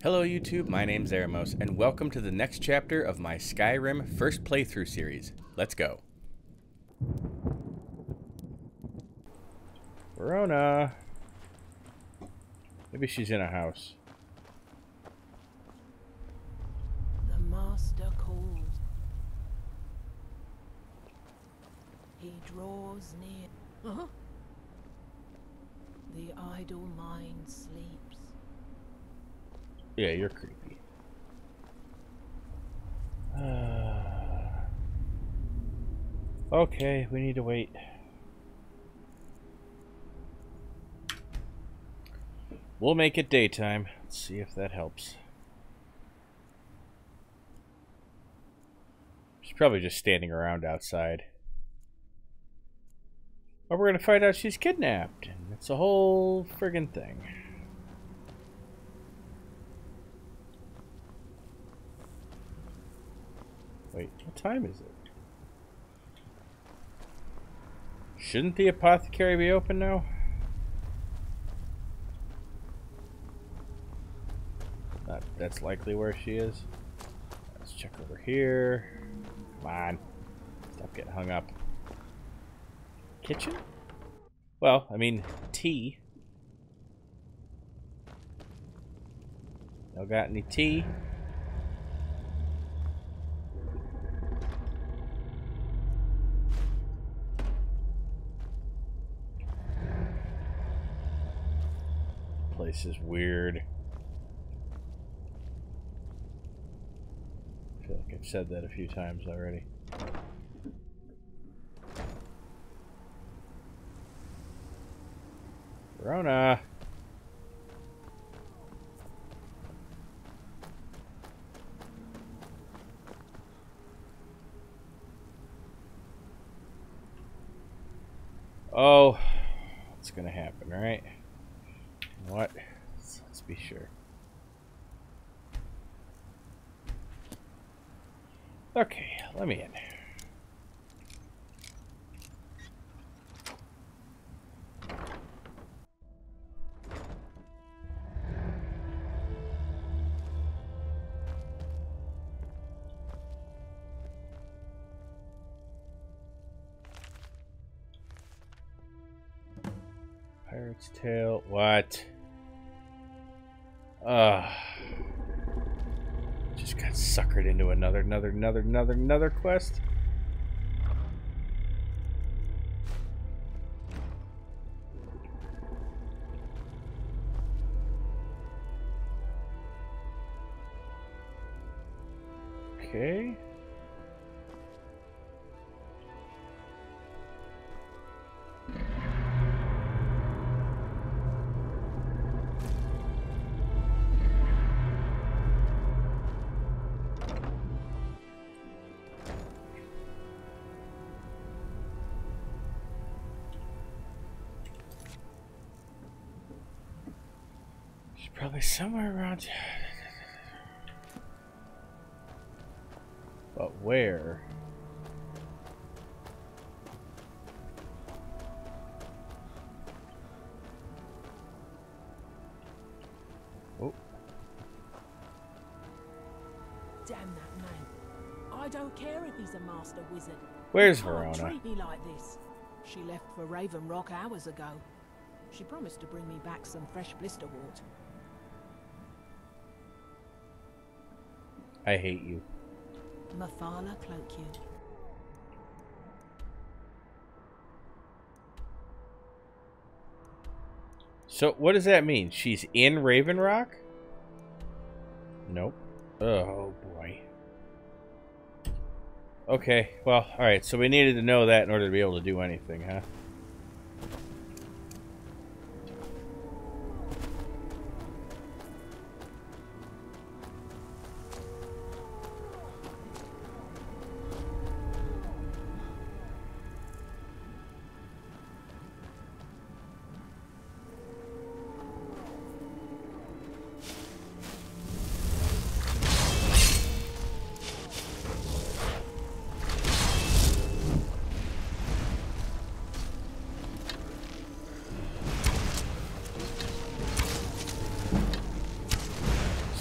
Hello YouTube, my name's Aerimos, and welcome to the next chapter of my Skyrim first playthrough series. Let's go. Varona. Maybe she's in a house. The master calls. He draws near. Huh? The idle mind sleeps. Yeah, you're creepy. okay, we need to wait. We'll make it daytime. Let's see if that helps. She's probably just standing around outside. Or we're gonna find out she's kidnapped. And it's a whole friggin' thing. Wait, what time is it? Shouldn't the apothecary be open now? That, that's likely where she is. Let's check over here. Come on. Stop getting hung up. Kitchen? Well, I mean, tea. Y'all got any tea? Place is weird. I feel like I've said that a few times already. Varona. Oh, what's gonna happen, right? Be sure. Okay, let me in. Another, another, another, another, another quest. Okay. Somewhere around here. But where? Oh, Damn that man. I don't care if he's a master wizard. where's Varona? treat me like this. She left for Raven Rock hours ago. She promised to bring me back some fresh blisterwort. I hate you. Mephala cloak you. So what does that mean? She's in Raven Rock? Nope. Oh boy. Okay, well, alright, so we needed to know that in order to be able to do anything, huh?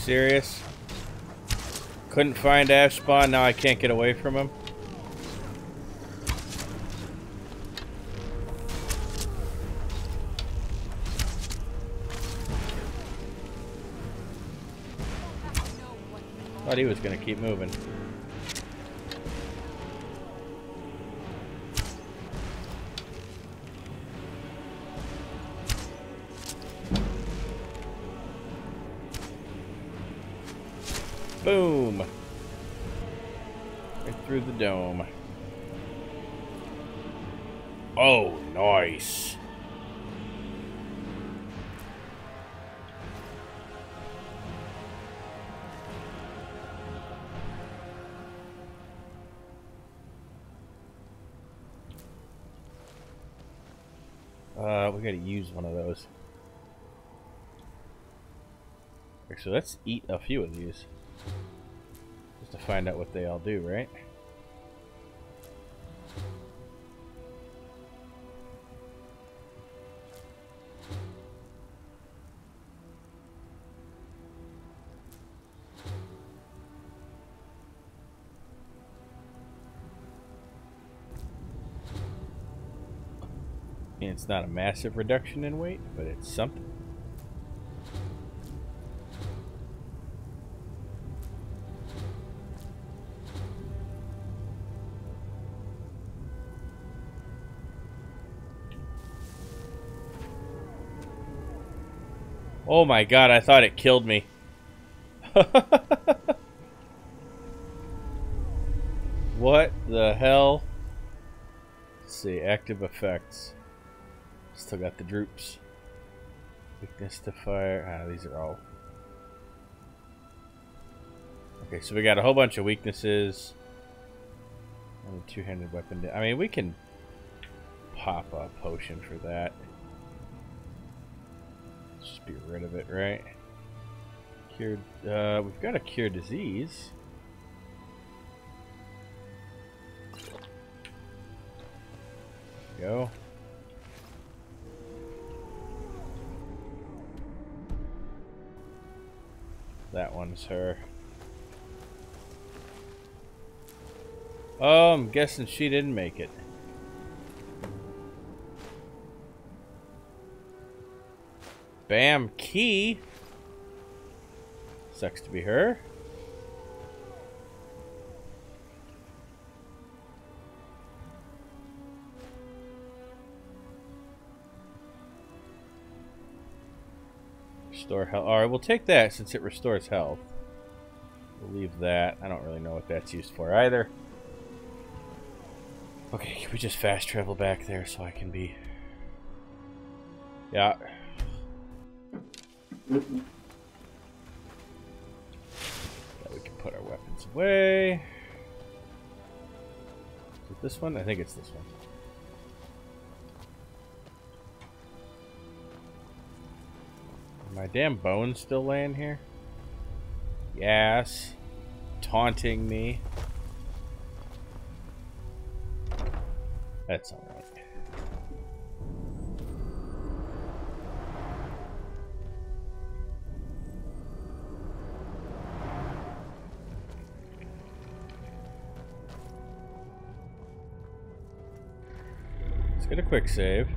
Serious? Couldn't find Ash Spawn, now I can't get away from him? Thought he was gonna keep moving. Oh, nice. Uh, we gotta use one of those. So let's eat a few of these. Just to find out what they all do, right? It's not a massive reduction in weight, but it's something. Oh my god, I thought it killed me. what the hell? Let's see, active effects. Still got the droops. Weakness to fire. Ah, these are all. Okay, so we got a whole bunch of weaknesses. And a two-handed weapon. I mean, we can pop a potion for that. Just be rid of it, right? Cured. Uh, we've got a cure disease. Go. That one's her. Oh, I'm guessing she didn't make it. Bam, key. Sucks to be her. Restore health. Alright, we'll take that since it restores health. We'll leave that. I don't really know what that's used for either. Okay, can we just fast travel back there so I can be... Yeah. Yeah, we can put our weapons away. Is it this one? I think it's this one. My damn bones still laying here? Yes. Taunting me. That's alright. Let's get a quick save.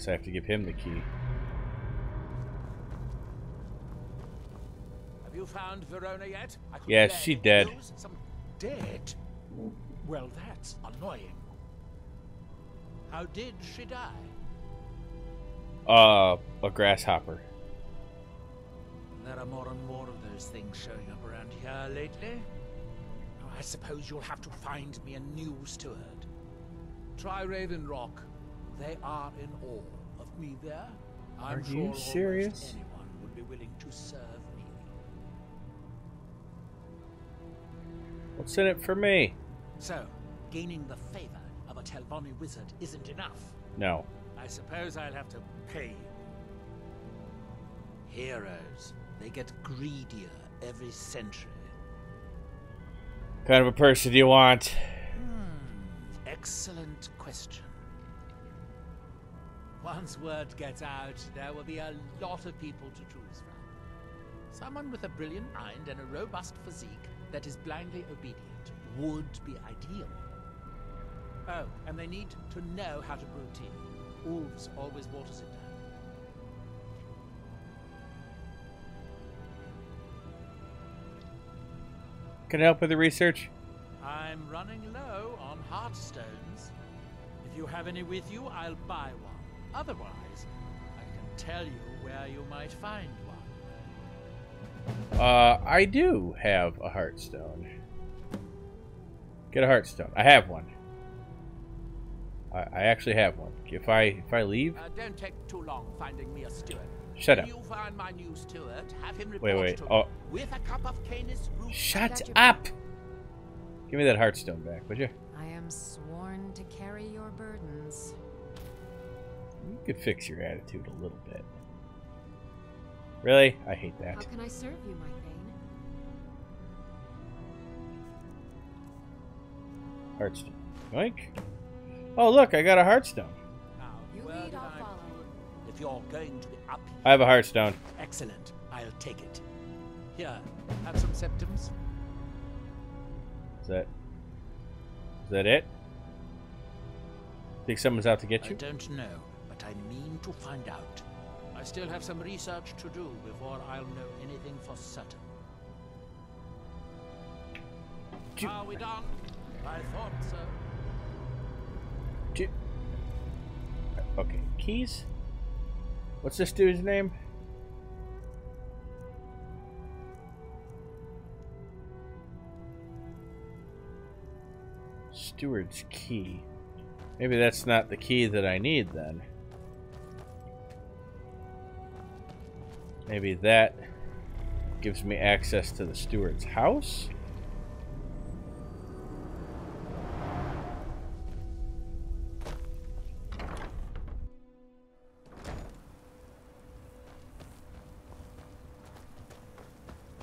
Guess I have to give him the key. Have you found Varona yet? Yeah, she dead. Dead? Well, that's annoying. How did she die? Uh, a grasshopper. There are more and more of those things showing up around here lately. I suppose you'll have to find me a new steward. Try Raven Rock. They are in awe of me there. I'm Are sure you serious? anyone would be willing to serve me. What's in it for me? So, gaining the favor of a Telvanni wizard isn't enough. No. I suppose I'll have to pay you. Heroes, they get greedier every century. What kind of a person do you want? Hmm, excellent question. Once word gets out, there will be a lot of people to choose from. Someone with a brilliant mind and a robust physique that is blindly obedient would be ideal. Oh, and they need to know how to brew tea. Ulves always waters it down. Can I help with the research? I'm running low on heartstones. If you have any with you, I'll buy one. Otherwise, I can tell you where you might find one. Uh, I do have a heartstone. Get a heartstone. I have one. I, I actually have one. If I if I leave, Uh, don't take too long finding me a steward. shut up. you find my new steward, have him report Wait, wait. to Oh, me with a cup of Canis root. shut up! Give me that heartstone back, would you? I am sworn to carry your burdens. You could fix your attitude a little bit. Really? I hate that. How can I serve you, my Thane? Heartstone. Yoink. Oh, look, I got a heartstone. Now, You lead, I'll follow. If you're going to be up here, I have a heartstone. excellent. I'll take it. Here, have some symptoms. Is that... Is that it? Think someone's out to get you? I you? don't know, but I mean to find out. I still have some research to do before I'll know anything for certain. Ju- Are we done? I thought so. Ju- Okay, keys? What's this dude's name? Steward's key. Maybe that's not the key that I need then. Maybe that gives me access to the steward's house?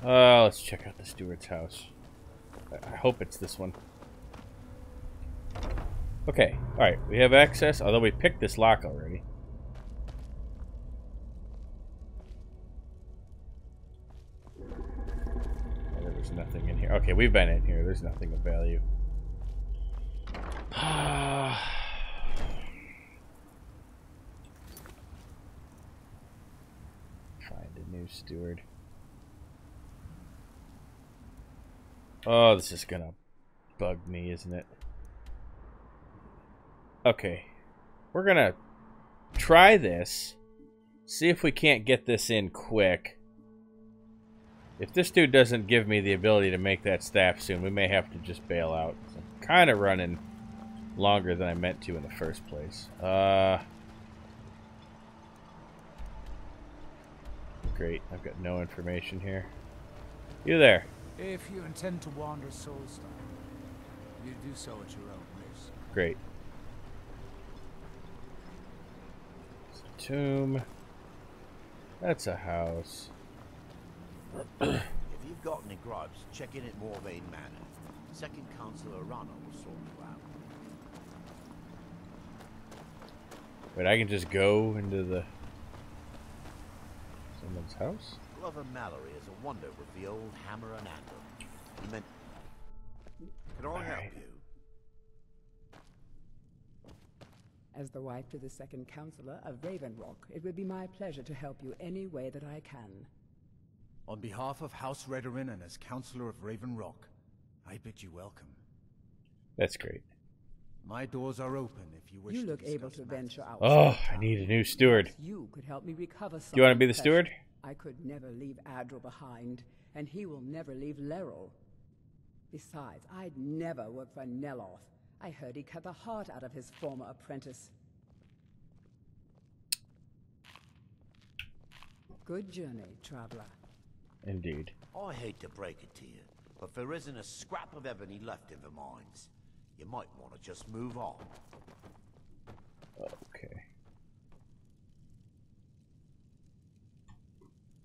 Uh, let's check out the steward's house. I- hope it's this one. Okay, alright, we have access, although we picked this lock already. We've been in here. There's nothing of value. Find a new steward. Oh, this is gonna bug me, isn't it? Okay. We're gonna try this. See if we can't get this in quick. If this dude doesn't give me the ability to make that staff soon, we may have to just bail out. I'm kind of running longer than I meant to in the first place. Uh... Great, I've got no information here. You there. If you intend to wander Solstheim, you do so at your own risk. Great. It's a tomb. That's a house. If you've got any gripes, check in at Morvayn Manor. Second Councillor Rana will sort you out. Wait, I can just go into the someone's house? Glover Mallory is a wonder with the old hammer and anvil. He meant... Can I help Alright. you? As the wife to the second counselor of Raven Rock, it would be my pleasure to help you any way that I can. On behalf of House Redoran and as Counselor of Raven Rock, I bid you welcome. That's great. My doors are open if you wish You to look able to venture matters. out. Oh, I need a new steward. You could help me recover some. Do you want to be the steward? I could never leave Adril behind, and he will never leave Lleril. Besides, I'd never work for Neloth. I heard he cut the heart out of his former apprentice. Good journey, traveler. Indeed. I hate to break it to you, but there isn't a scrap of ebony left in the mines. You might want to just move on. Okay.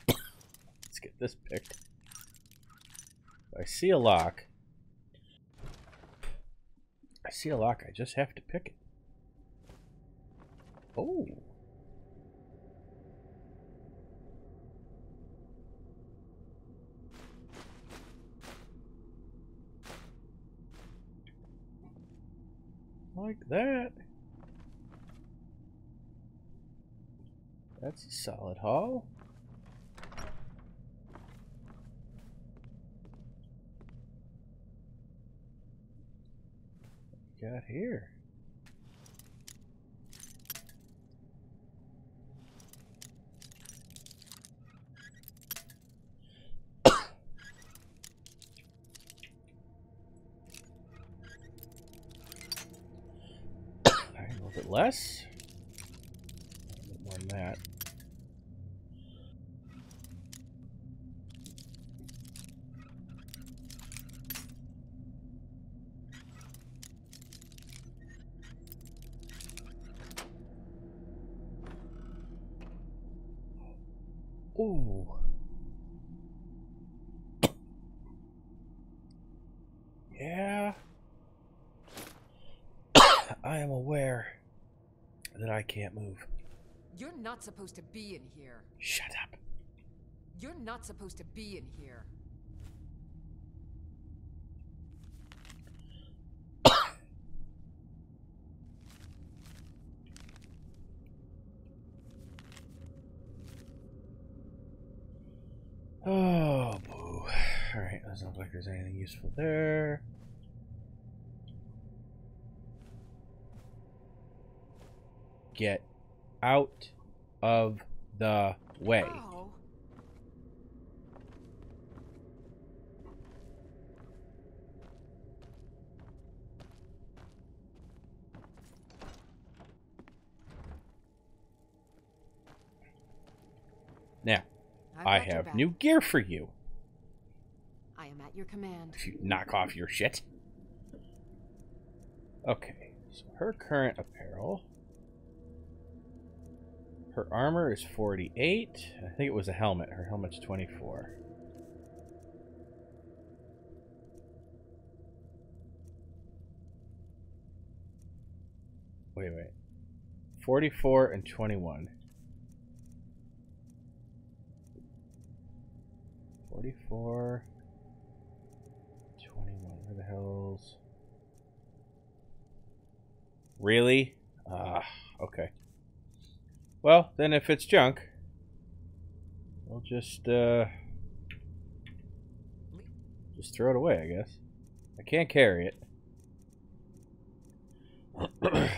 Let's get this picked. I see a lock. I see a lock. I just have to pick it. Oh, like that. That's a solid haul. What got here? Alright, a little bit less. More than that. Ooh. Yeah. I am aware that I can't move. You're not supposed to be in here. Shut up. You're not supposed to be in here. Oh, boo. Alright, doesn't look like there's anything useful there. Get out of the way. Now, I've I have new gear for you. I am at your command. If you knock off your shit. Okay, so her current apparel. Her armor is 48. I think it was a helmet. Her helmet's 24. Wait, wait. 44 and 21. 44. 21. Where the hell's. Really? Ah, okay. Well, then if it's junk, we'll just, uh. Just throw it away, I guess. I can't carry it. the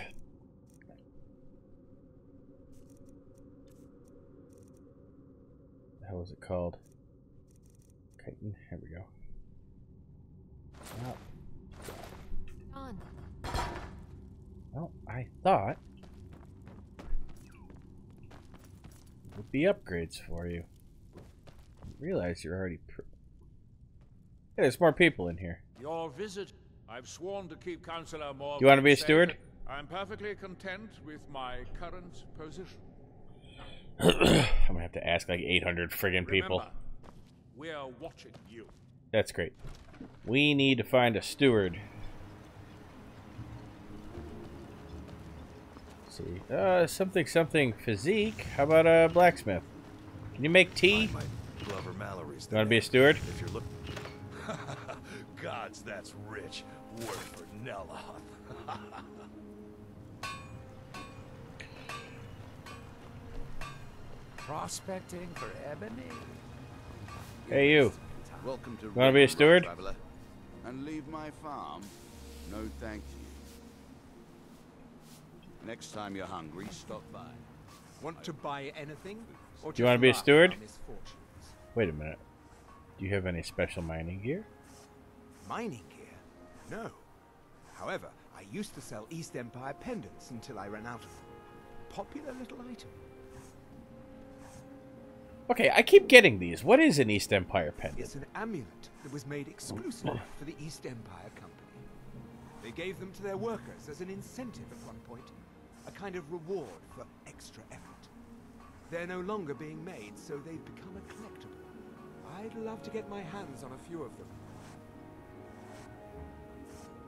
was it called? Chitin. Here we go. Oh, Don, well, I thought be upgrades for you. Realize you're already. Pr- hey, there's more people in here. Your visit. I've sworn to keep Councillor Morgan. You wanna be a steward? I'm perfectly content with my current position. I'm gonna have to ask like 800 friggin' people. Remember, we're watching you. That's great. We need to find a steward. See. Uh, something, something physique. How about a blacksmith? Can you make tea? Glover Mallory's You want to be a steward? If you're looking... Gods, that's rich. Work for Neloth. Prospecting for ebony. Hey, you. Welcome to wanna be a steward? And leave my farm? No thank you. Next time you're hungry, stop by. Want to buy anything? Or Do you wanna be a just laugh at steward? Wait a minute. Do you have any special mining gear? Mining gear? No. However, I used to sell East Empire pendants until I ran out of them. Popular little item. Okay, I keep getting these. What is an East Empire pendant? It's an amulet that was made exclusively for the East Empire Company. They gave them to their workers as an incentive at one point, a kind of reward for extra effort. They're no longer being made, so they've become a collectible. I'd love to get my hands on a few of them.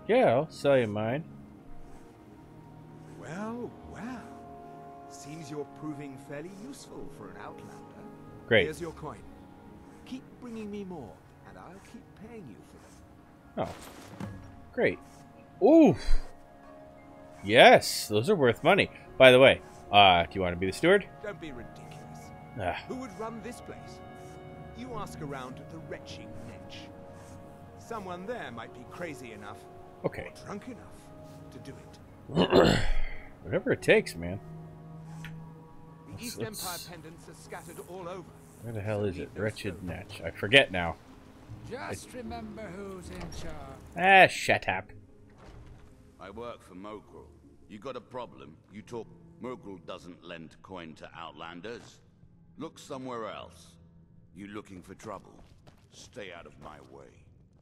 Yeah, I'll sell you mine. Well, well. Seems you're proving fairly useful for an outlander. Great. Here's your coin. Keep bringing me more, and I'll keep paying you for them. Oh, great. Oof. Yes, those are worth money. By the way, uh, do you want to be the steward? Don't be ridiculous. Ah. Who would run this place? You ask around the retching Netch. Someone there might be crazy enough, Okay. or drunk enough, to do it. Whatever it takes, man. The Let's- East let's- Empire pendants are scattered all over. Where the hell is it? Wretched Netch. I forget now. Just remember who's in charge. Ah, shut up. I work for Mogrul. You got a problem? You talk. Mogrul doesn't lend coin to outlanders. Look somewhere else. You looking for trouble? Stay out of my way.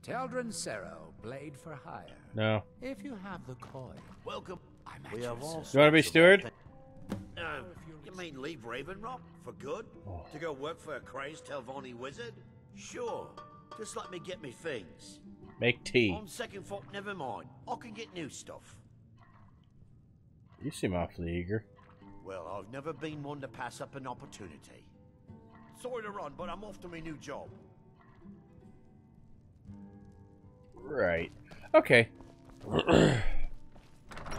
Teldryn Sero, blade for hire. No. If you have the coin. Welcome. I'm We have all You want to be steward? thi- Uh, you mean leave Raven Rock for good? To go work for a crazed Telvanni wizard? Sure. Just let me get me things. Make tea. On second thought, never mind. I can get new stuff. You seem awfully eager. Well, I've never been one to pass up an opportunity. Sorry to run, but I'm off to my new job. Right. Okay.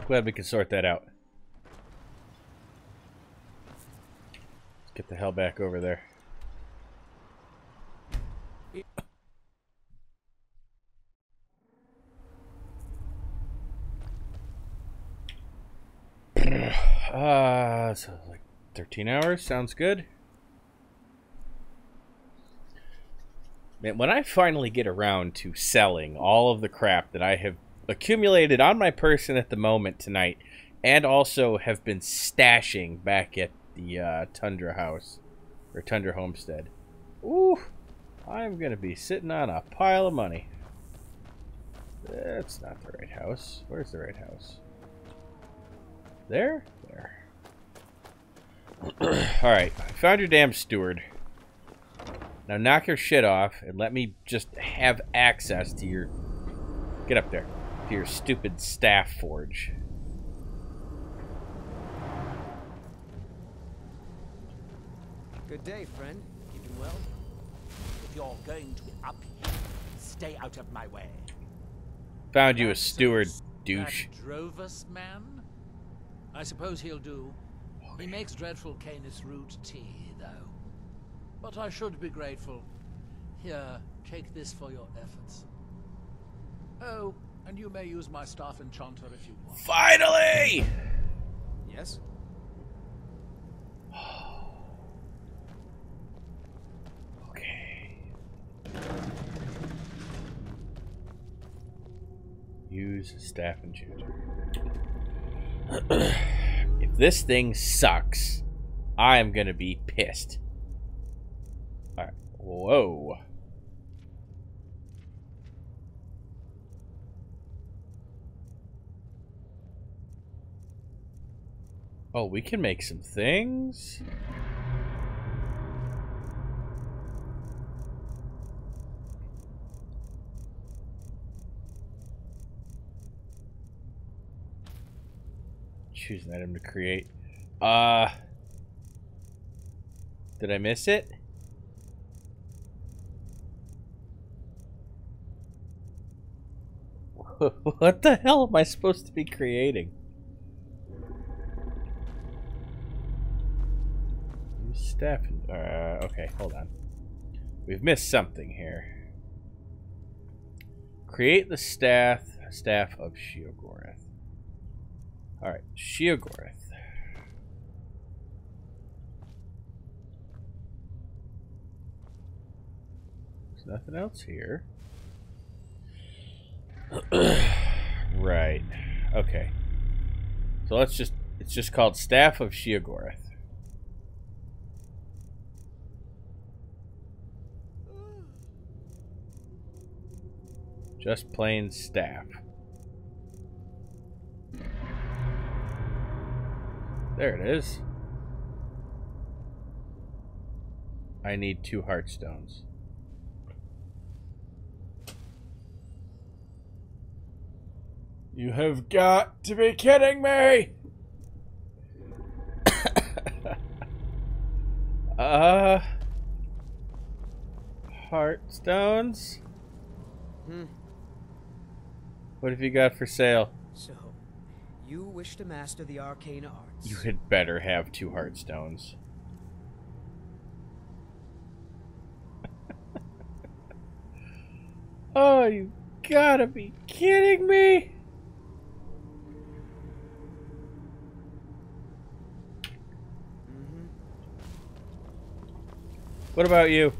Glad we can sort that out. Let's get the hell back over there. Uh, so like 13 hours sounds good. Man, when I finally get around to selling all of the crap that I have accumulated on my person at the moment tonight, and also have been stashing back at the uh, Tundra house, or Tundra homestead, ooh, I'm gonna be sitting on a pile of money. That's not the right house. Where's the right house? There? There. Alright, I found your damn steward. Now knock your shit off and let me just have access to your... Get up there. To your stupid staff forge. Good day, friend. Keeping well? If you're going to be up here, stay out of my way. Found you a steward, douche. That Drovas man? I suppose he'll do. He makes dreadful Canis root tea, though. But I should be grateful. Here, take this for your efforts. Oh, and you may use my staff enchanter if you want. Finally! Yes? Okay. Use staff enchanter. if this thing sucks, I am gonna be pissed. Alright. Whoa. Oh, we can make some things? Choose an item to create. Uh... Did I miss it? what the hell am I supposed to be creating? Staff. Uh, okay, hold on. We've missed something here. Create the staff staff of Sheogorath. Alright, Sheogorath. There's nothing else here. right. Okay. So let's just it's just called Staff of Sheogorath. Just plain staff. There it is. I need two heartstones. You have got to be kidding me! uh. Heartstones? Hmm. What have you got for sale? You wish to master the arcane arts. You had better have two heartstones. oh, you gotta be kidding me! Mm-hmm. What about you?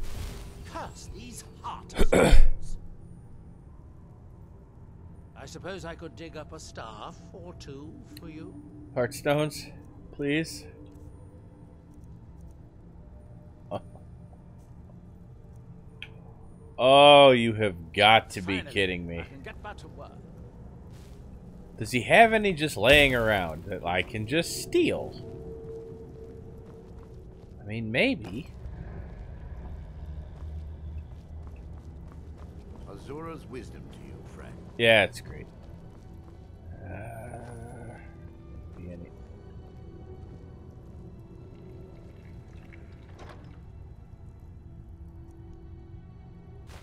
Curse these heart I suppose I could dig up a staff or two for you. Heartstones, please. Oh, you have got to be Finally, kidding me. I can get back to work. Does he have any just laying around that I can just steal? I mean, maybe. Azura's wisdom to you, friend. Yeah, it's great. Uh, be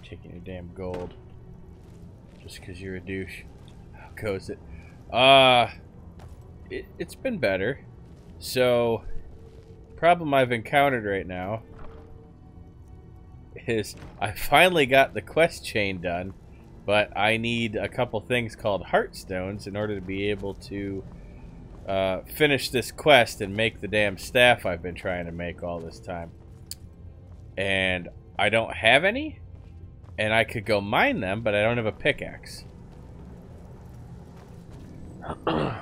Taking your damn gold. Just because you're a douche. How goes it? Uh, it, it's been better. So, problem I've encountered right now is I finally got the quest chain done, but I need a couple things called heartstones in order to be able to uh, finish this quest and make the damn staff I've been trying to make all this time. And I don't have any, and I could go mine them, but I don't have a pickaxe.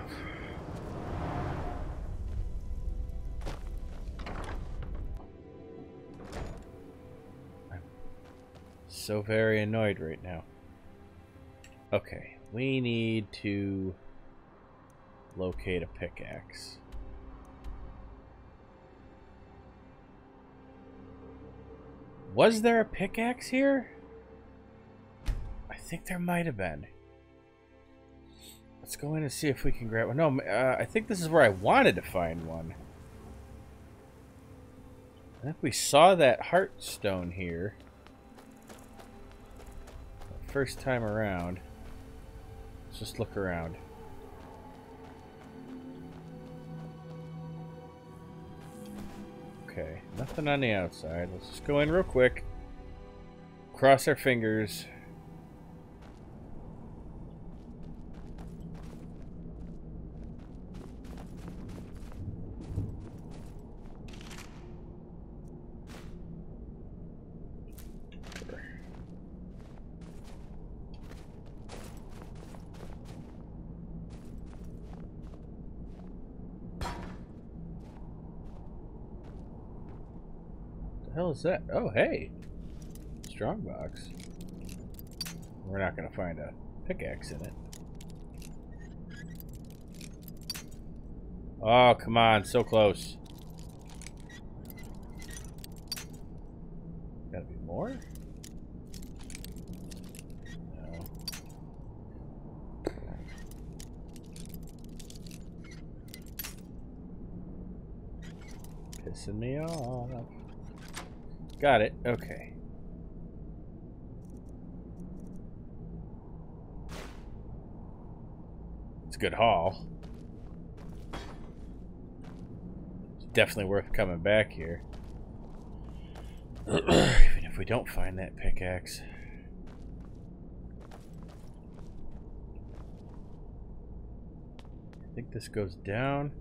so very annoyed right now. Okay, we need to locate a pickaxe. Was there a pickaxe here? I think there might have been. Let's go in and see if we can grab one. No, uh, I think this is where I wanted to find one. I think we saw that heartstone here. First time around. Let's just look around. Okay, nothing on the outside. Let's just go in real quick. Cross our fingers. the hell is that? Oh, hey. Strongbox. We're not going to find a pickaxe in it. Oh, come on. So close. Gotta be more? No. Pissing me off. Got it. Okay. It's a good haul. It's definitely worth coming back here. Even if we don't find that pickaxe. I think this goes down.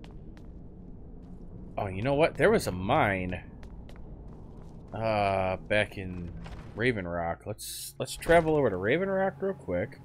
Oh, you know what? There was a mine uh back in Raven Rock. Let's let's travel over to Raven Rock real quick.